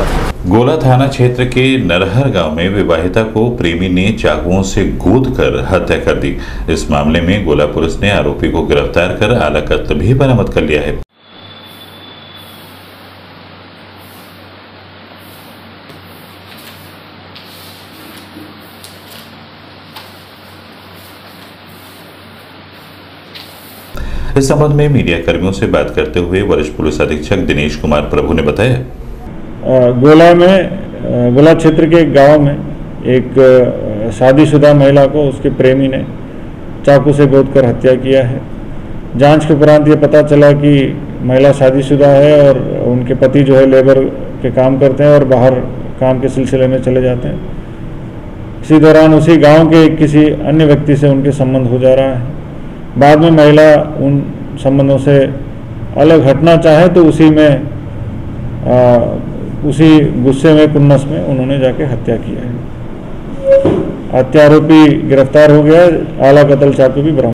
धन्यवाद। गोला थाना क्षेत्र के नरहर गाँव में विवाहिता को प्रेमी ने चाकुओं से गोद कर हत्या कर दी। इस मामले में गोला पुलिस ने आरोपी को गिरफ़्तार कर आला कत्ल भी बरामद कर लिया है। इस संबंध में मीडिया कर्मियों से बात करते हुए वरिष्ठ पुलिस अधीक्षक दिनेश कुमार प्रभु ने बताया। गोला में गोला क्षेत्र के एक गाँव में एक शादीशुदा महिला को उसके प्रेमी ने चाकू से गोद कर हत्या किया है। जाँच के उपरांत ये पता चला कि महिला शादीशुदा है और उनके पति जो है लेबर के काम करते हैं और बाहर काम के सिलसिले में चले जाते हैं। इसी दौरान उसी गाँव के किसी अन्य व्यक्ति से उनके संबंध हो जा रहा है। बाद में महिला उन संबंधों से अलग हटना चाहे तो उसी में आ, उसी गुस्से में कुन्नस में उन्होंने जाके हत्या किया है। हत्या आरोपी गिरफ़्तार हो गया आला कतल चाकू भी बरामद